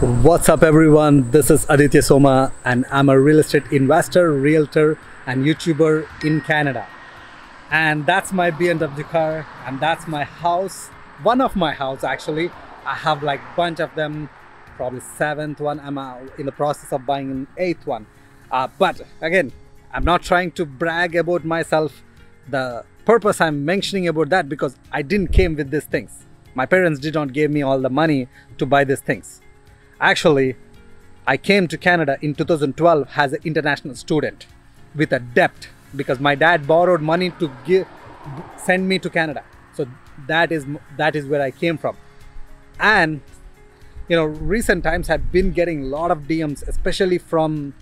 What's up, everyone? This is Aditya Soma, and I'm a real estate investor, realtor, and YouTuber in Canada. And that's my BMW car, and that's my house. One of my house, actually. I have like bunch of them, probably seventh one. I'm uh, in the process of buying an eighth one. Uh, but again, I'm not trying to brag about myself. The purpose I'm mentioning about that because I didn't came with these things. My parents did not give me all the money to buy these things. Actually, I came to Canada in 2012 as an international student with a debt because my dad borrowed money to give, send me to Canada. So that is that is where I came from. And you know, recent times have been getting a lot of DMs, especially from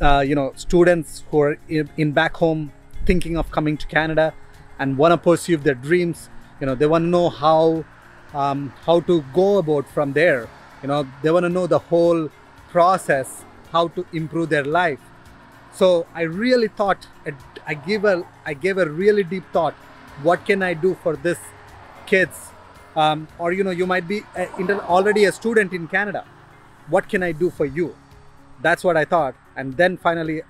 uh, you know students who are in, in back home thinking of coming to Canada and want to pursue their dreams. You know, they want to know how um, how to go about from there you know they want to know the whole process how to improve their life. So i really thought i give a i gave a really deep thought what can i do for this kids? Um, or you know you might be a, already a student in canada. What can i do for you? That's what i thought. And then finally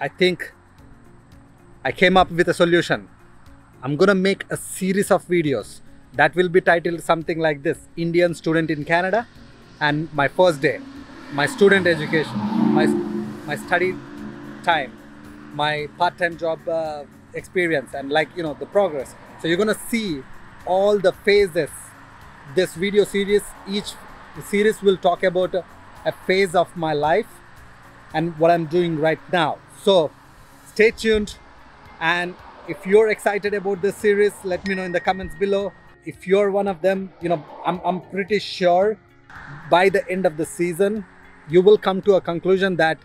i think i came up with a solution. I'm gonna make a series of videos that will be titled something like this indian student in canada and my first day, my student education, my, my study time, my part-time job uh, experience and like, you know, the progress. So you're gonna see all the phases. This video series, each series will talk about a, a phase of my life and what I'm doing right now. So stay tuned and if you're excited about this series, let me know in the comments below. If you're one of them, you know, I'm, I'm pretty sure by the end of the season, you will come to a conclusion that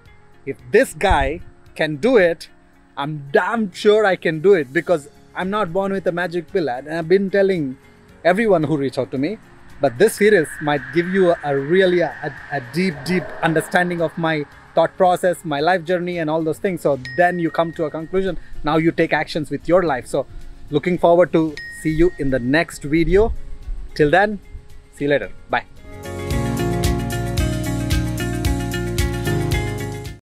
if this guy can do it, I'm damn sure I can do it because I'm not born with a magic pill. And I've been telling everyone who reach out to me, but this series might give you a, a really a, a deep, deep understanding of my thought process, my life journey and all those things. So then you come to a conclusion. Now you take actions with your life. So looking forward to see you in the next video. Till then, see you later. Bye.